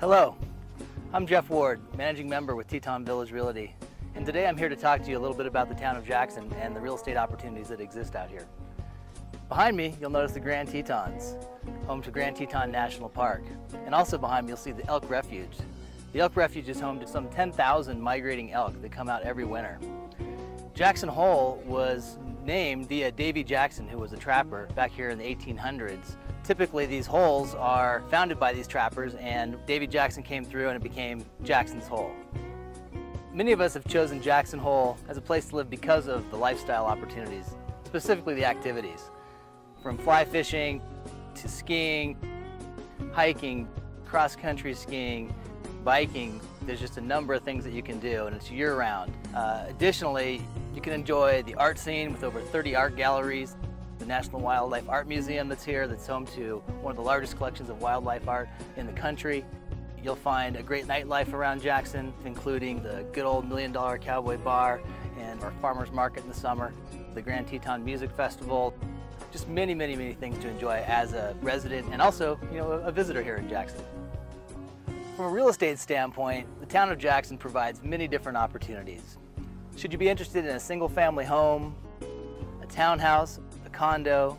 Hello, I'm Jeff Ward, Managing Member with Teton Village Realty, and today I'm here to talk to you a little bit about the town of Jackson and the real estate opportunities that exist out here. Behind me, you'll notice the Grand Tetons, home to Grand Teton National Park, and also behind me you'll see the Elk Refuge. The Elk Refuge is home to some 10,000 migrating elk that come out every winter. Jackson Hole was named via Davy Jackson, who was a trapper back here in the 1800s. Typically these holes are founded by these trappers and Davy Jackson came through and it became Jackson's Hole. Many of us have chosen Jackson Hole as a place to live because of the lifestyle opportunities, specifically the activities. From fly fishing to skiing, hiking, cross-country skiing, biking, there's just a number of things that you can do and it's year-round. Uh, additionally, you can enjoy the art scene with over 30 art galleries, the National Wildlife Art Museum that's here that's home to one of the largest collections of wildlife art in the country. You'll find a great nightlife around Jackson, including the good old Million Dollar Cowboy Bar and our farmer's market in the summer, the Grand Teton Music Festival, just many, many, many things to enjoy as a resident and also, you know, a visitor here in Jackson. From a real estate standpoint, the town of Jackson provides many different opportunities. Should you be interested in a single family home, a townhouse, condo,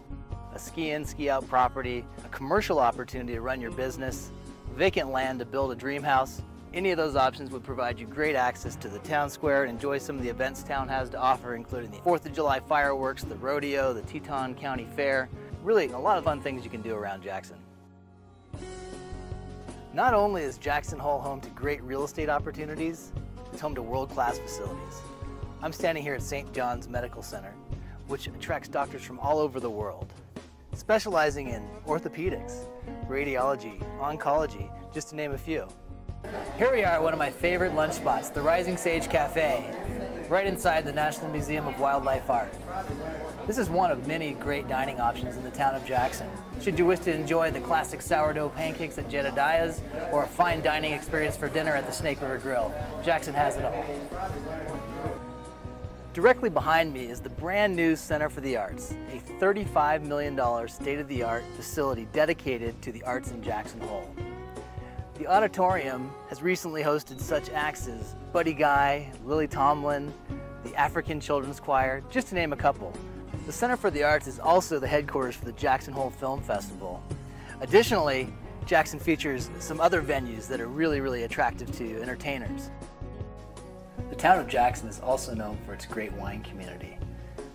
a ski in, ski out property, a commercial opportunity to run your business, vacant land to build a dream house, any of those options would provide you great access to the town square and enjoy some of the events town has to offer, including the 4th of July fireworks, the rodeo, the Teton County Fair. Really, a lot of fun things you can do around Jackson. Not only is Jackson Hole home to great real estate opportunities, it's home to world-class facilities. I'm standing here at St. John's Medical Center, which attracts doctors from all over the world, specializing in orthopedics, radiology, oncology, just to name a few. Here we are at one of my favorite lunch spots, the Rising Sage Cafe, right inside the National Museum of Wildlife Art. This is one of many great dining options in the town of Jackson. Should you wish to enjoy the classic sourdough pancakes at Jedediah's or a fine dining experience for dinner at the Snake River Grill, Jackson has it all. Directly behind me is the brand new Center for the Arts, a $35 million state-of-the-art facility dedicated to the arts in Jackson Hole. The auditorium has recently hosted such acts as Buddy Guy, Lily Tomlin, the African Children's Choir, just to name a couple. The Center for the Arts is also the headquarters for the Jackson Hole Film Festival. Additionally, Jackson features some other venues that are really, really attractive to entertainers. Town of Jackson is also known for its great wine community.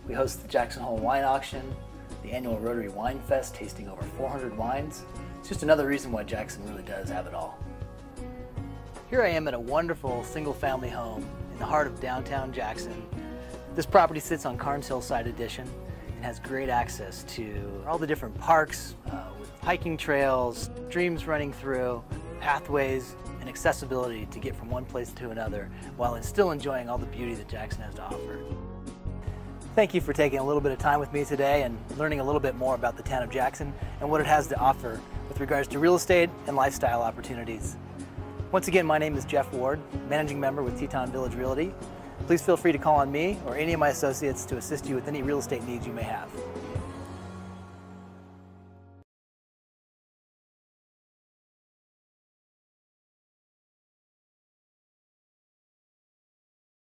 We host the Jackson Hole Wine Auction, the annual Rotary Wine Fest tasting over 400 wines, it's just another reason why Jackson really does have it all. Here I am at a wonderful single family home in the heart of downtown Jackson. This property sits on Karns Hillside Addition and has great access to all the different parks uh, with hiking trails, streams running through, pathways, and accessibility to get from one place to another while still enjoying all the beauty that Jackson has to offer. Thank you for taking a little bit of time with me today and learning a little bit more about the town of Jackson and what it has to offer with regards to real estate and lifestyle opportunities. Once again, my name is Jeff Ward, Managing Member with Teton Village Realty. Please feel free to call on me or any of my associates to assist you with any real estate needs you may have.